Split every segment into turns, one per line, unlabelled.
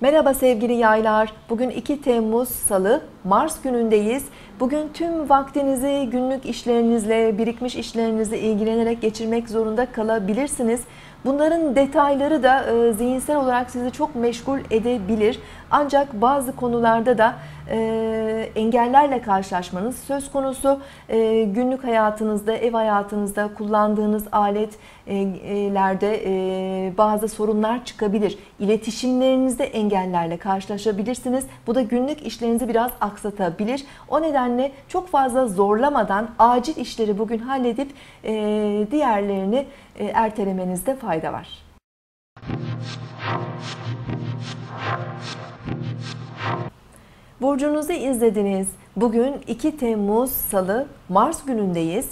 Merhaba sevgili yaylar. Bugün 2 Temmuz Salı, Mars günündeyiz. Bugün tüm vaktinizi günlük işlerinizle, birikmiş işlerinizle ilgilenerek geçirmek zorunda kalabilirsiniz. Bunların detayları da e, zihinsel olarak sizi çok meşgul edebilir. Ancak bazı konularda da e, engellerle karşılaşmanız söz konusu. E, günlük hayatınızda, ev hayatınızda kullandığınız aletlerde e, bazı sorunlar çıkabilir. İletişimlerinizde engellerle karşılaşabilirsiniz. Bu da günlük işlerinizi biraz aksatabilir. O nedenle çok fazla zorlamadan acil işleri bugün halledip e, diğerlerini e, ertelemenizde fayda var. Burcunuzu izlediniz. Bugün 2 Temmuz Salı Mars günündeyiz.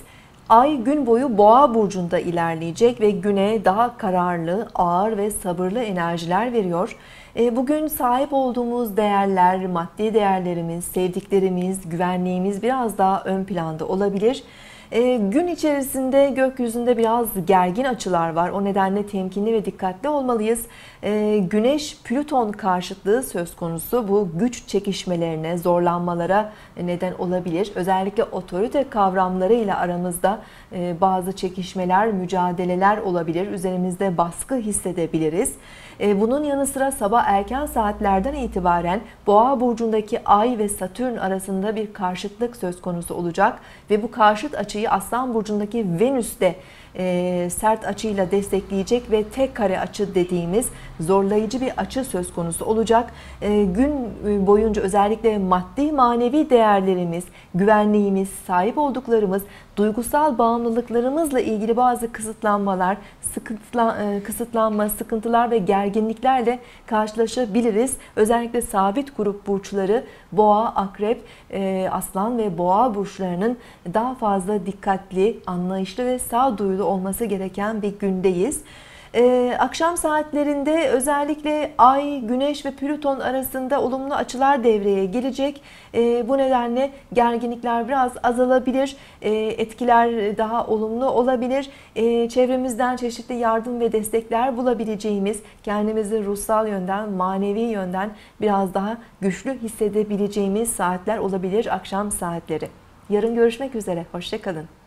Ay gün boyu Boğa burcunda ilerleyecek ve güne daha kararlı, ağır ve sabırlı enerjiler veriyor. E, bugün sahip olduğumuz değerler, maddi değerlerimiz, sevdiklerimiz, güvenliğimiz biraz daha ön planda olabilir. E, gün içerisinde gökyüzünde biraz gergin açılar var. O nedenle temkinli ve dikkatli olmalıyız. E, Güneş Plüton karşıtlığı söz konusu. Bu güç çekişmelerine, zorlanmalara neden olabilir. Özellikle otorite kavramlarıyla aramızda e, bazı çekişmeler, mücadeleler olabilir. Üzerimizde baskı hissedebiliriz. E, bunun yanı sıra sabah erken saatlerden itibaren Boğa burcundaki Ay ve Satürn arasında bir karşıtlık söz konusu olacak ve bu karşıt açıyı Aslan burcundaki Venüs de e, sert açıyla destekleyecek ve tek kare açı dediğimiz zorlayıcı bir açı söz konusu olacak. E, gün boyunca özellikle maddi manevi değerlerimiz, güvenliğimiz, sahip olduklarımız, duygusal bağımlılıklarımızla ilgili bazı kısıtlanmalar, e, kısıtlanma, sıkıntılar ve gerginliklerle karşılaşabiliriz. Özellikle sabit grup burçları boğa, akrep, e, aslan ve boğa burçlarının daha fazla dikkatli, anlayışlı ve sağduyulu olması gereken bir gündeyiz. Ee, akşam saatlerinde özellikle Ay, Güneş ve Plüton arasında olumlu açılar devreye girecek. Ee, bu nedenle gerginlikler biraz azalabilir, ee, etkiler daha olumlu olabilir. Ee, çevremizden çeşitli yardım ve destekler bulabileceğimiz, kendimizi ruhsal yönden, manevi yönden biraz daha güçlü hissedebileceğimiz saatler olabilir akşam saatleri. Yarın görüşmek üzere, hoşçakalın.